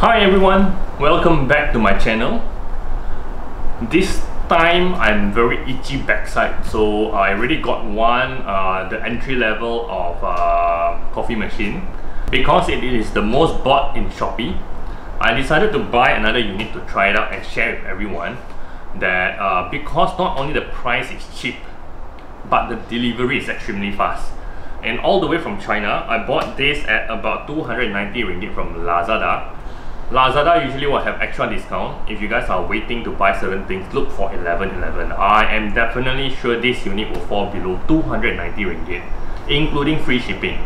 Hi everyone, welcome back to my channel. This time I'm very itchy backside so I already got one, uh, the entry level of uh, coffee machine. Because it is the most bought in Shopee, I decided to buy another unit to try it out and share with everyone that uh, because not only the price is cheap but the delivery is extremely fast and all the way from China I bought this at about 290 ringgit from Lazada Lazada usually will have extra discount if you guys are waiting to buy certain things. Look for 1111 I am definitely sure this unit will fall below 290 ringgit including free shipping.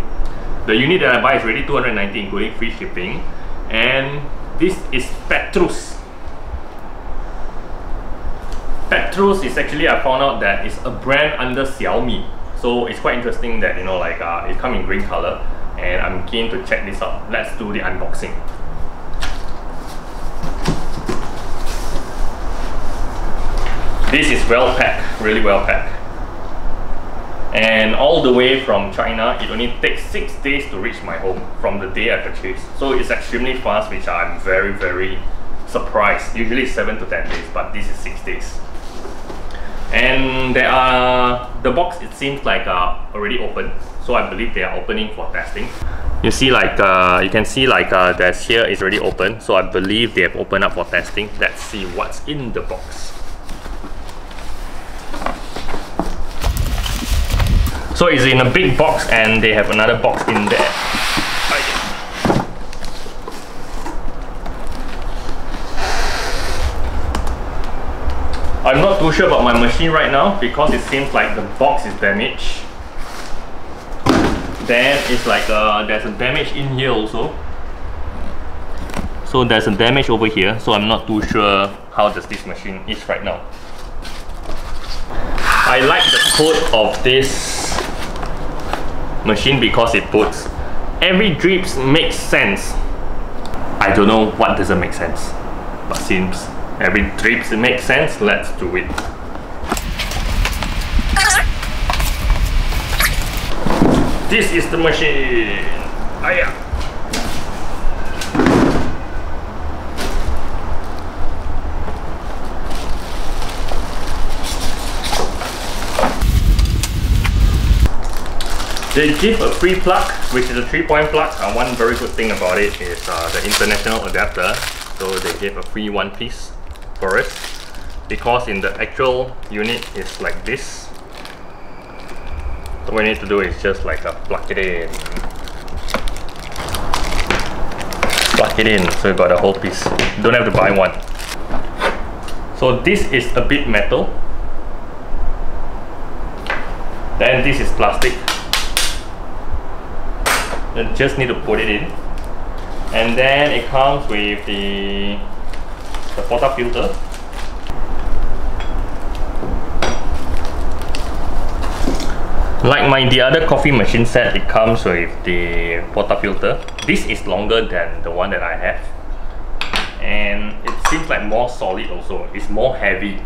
The unit that I buy is already 290 including free shipping. And this is Petrus. Petrus is actually I found out that it's a brand under Xiaomi. So it's quite interesting that you know like uh, it come in green color. And I'm keen to check this out. Let's do the unboxing this is well packed really well packed. And all the way from China it only takes six days to reach my home from the day I purchased. So it's extremely fast which I'm very very surprised. Usually seven to ten days but this is six days. And there are the box it seems like uh, already open. So I believe they are opening for testing. You see like uh, you can see like uh, there's here is already open. So I believe they have opened up for testing. Let's see what's in the box so it's in a big box and they have another box in there I'm not too sure about my machine right now because it seems like the box is damaged. Then it's like uh, there's a damage in here also. So there's a damage over here, so I'm not too sure how does this machine is right now. I like the code of this machine because it puts every drips makes sense. I don't know what doesn't make sense, but seems Every trip makes sense, let's do it. This is the machine. Ah, Aya. They give a free plug, which is a 3-point plug. Uh, one very good thing about it is uh, the international adapter. So they gave a free one piece for it. Because in the actual unit it's like this. So what you need to do is just like uh, plug it in. Plug it in so you got a whole piece. You don't have to buy one. So this is a bit metal. Then this is plastic then just need to put it in. And then it comes with the the portafilter like my the other coffee machine set it comes with the water portafilter this is longer than the one that I have. And it seems like more solid also. It's more heavy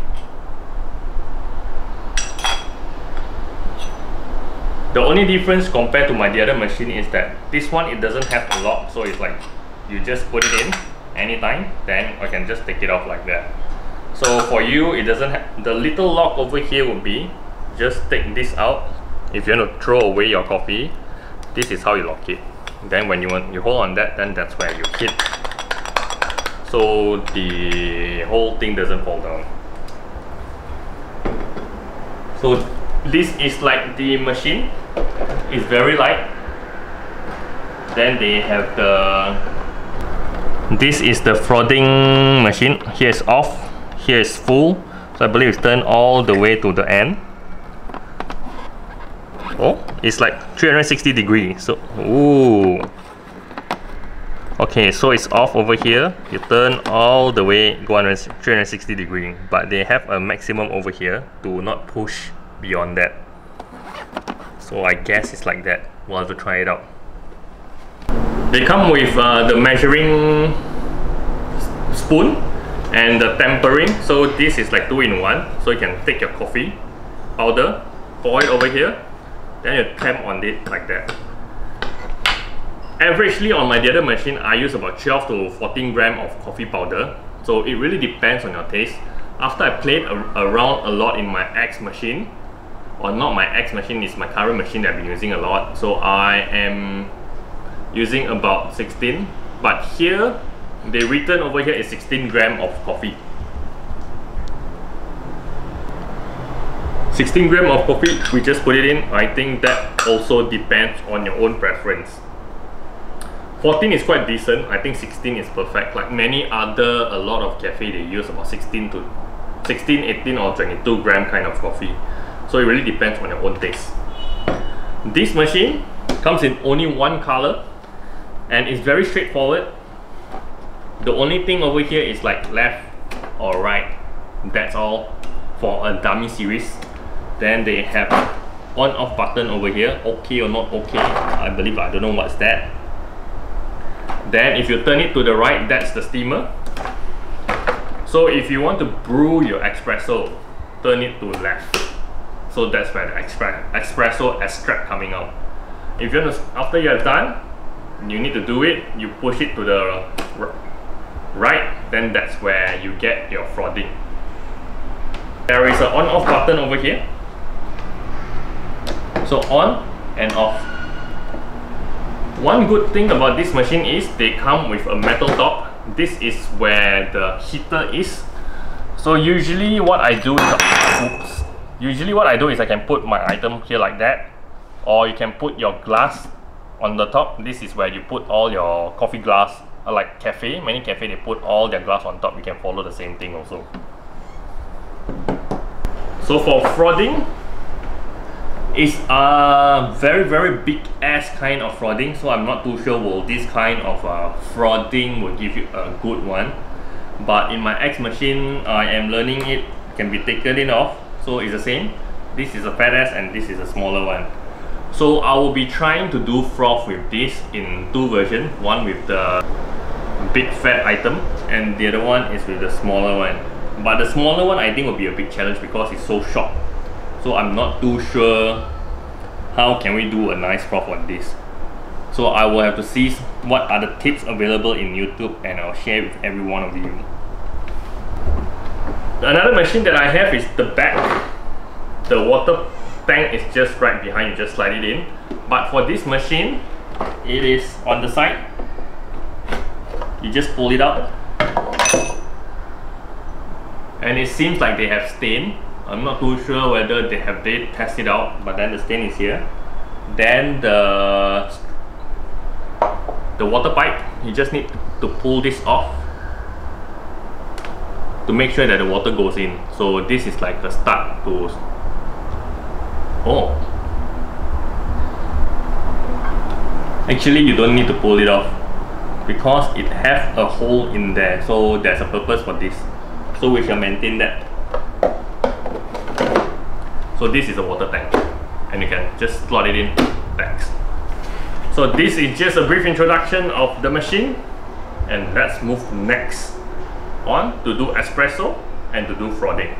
the only difference compared to my the other machine is that this one it doesn't have a lock so it's like you just put it in anytime then I can just take it off like that. So for you it doesn't have the little lock over here would be just take this out. If you want to throw away your coffee this is how you lock it. Then when you want you hold on that then that's where you hit. So the whole thing doesn't fall down. So this is like the machine. It's very light. Then they have the this is the frothing machine. Here is off. Here is full. So I believe it's turned all the way to the end. Oh it's like 360 degree. So ooh. Okay so it's off over here. You turn all the way go 360 degree. But they have a maximum over here to not push beyond that so I guess it's like that we'll have to try it out they come with uh, the measuring spoon and the tempering. So this is like two in one. So you can take your coffee powder, pour it over here, then you tamp on it like that. Averagely on my other machine, I use about 12 to 14 gram of coffee powder. So it really depends on your taste. After I played around a lot in my X machine, or not my X machine, is my current machine that I've been using a lot. So I am using about 16. But here, the written over here is 16 gram of coffee. 16 gram of coffee, we just put it in. I think that also depends on your own preference. 14 is quite decent. I think 16 is perfect. Like many other, a lot of cafe, they use about 16 to 16, 18 or 22 gram kind of coffee. So it really depends on your own taste. This machine comes in only one color and it's very straightforward. The only thing over here is like left or right. That's all for a dummy series. Then they have on off button over here, okay or not okay. I believe I don't know what's that. Then if you turn it to the right, that's the steamer. So if you want to brew your espresso, turn it to left. So that's where the espresso extract coming out. If you want to, after you're done, you need to do it, you push it to the right, then that's where you get your frothing. There is an on off button over here. So on and off. One good thing about this machine is they come with a metal top. This is where the heater is. So usually what I do is, oops, usually what I do is I can put my item here like that or you can put your glass on the top. This is where you put all your coffee glass uh, like cafe, many cafe they put all their glass on top. You can follow the same thing also. So for frothing, it's a very very big ass kind of frothing so I'm not too sure will this kind of uh, frothing will give you a good one but in my X machine I am learning it can be taken off so it's the same. This is a fat ass and this is a smaller one. So I will be trying to do froth with this in two versions one with the big fat item and the other one is with the smaller one. But the smaller one I think will be a big challenge because it's so short. So I'm not too sure how can we do a nice froth on this. So I will have to see what are the tips available in YouTube and I'll share with every one of you another machine that I have is the back. The water tank is just right behind you just slide it in. But for this machine it is on the side. You just pull it out. And it seems like they have stain. I'm not too sure whether they have they tested out but then the stain is here. Then the the water pipe you just need to pull this off to make sure that the water goes in. So this is like a start to oh. Actually you don't need to pull it off because it has a hole in there. So there's a purpose for this. So we shall maintain that. So this is a water tank. And you can just slot it in. Thanks. So this is just a brief introduction of the machine. And let's move next on to do espresso and to do frothing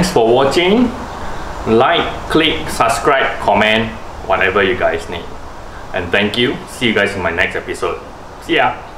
Thanks for watching. Like, click, subscribe, comment. whatever you guys need. And thank you. See you guys in my next episode. See ya.